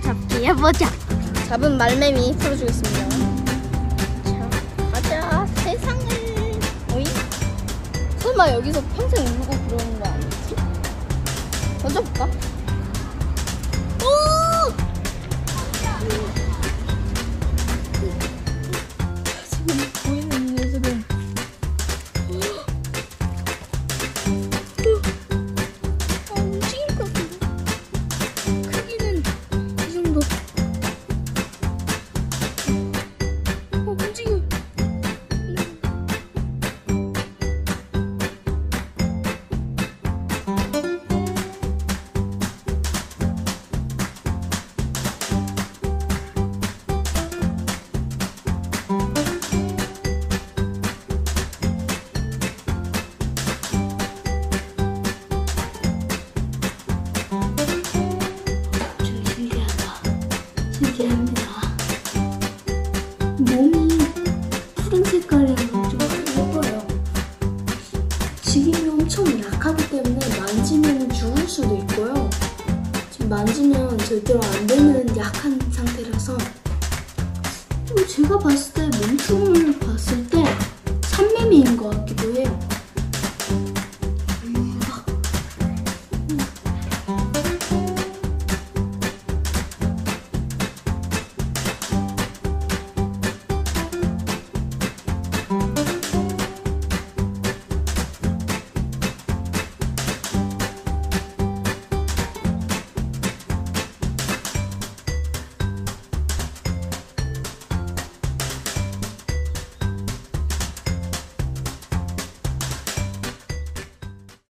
가보자. 잡은 말매미 풀어주겠습니다. 자, 가자. 세상을. 어이? 설마 여기서 평생 울고 그러는 거 아니지? 던져볼까? 지금이 엄청 약하기 때문에 만지면 죽을 수도 있고요. 지금 만지면 절대로 안 되는 약한 상태라서 좀 제가 봤을 때 몸통을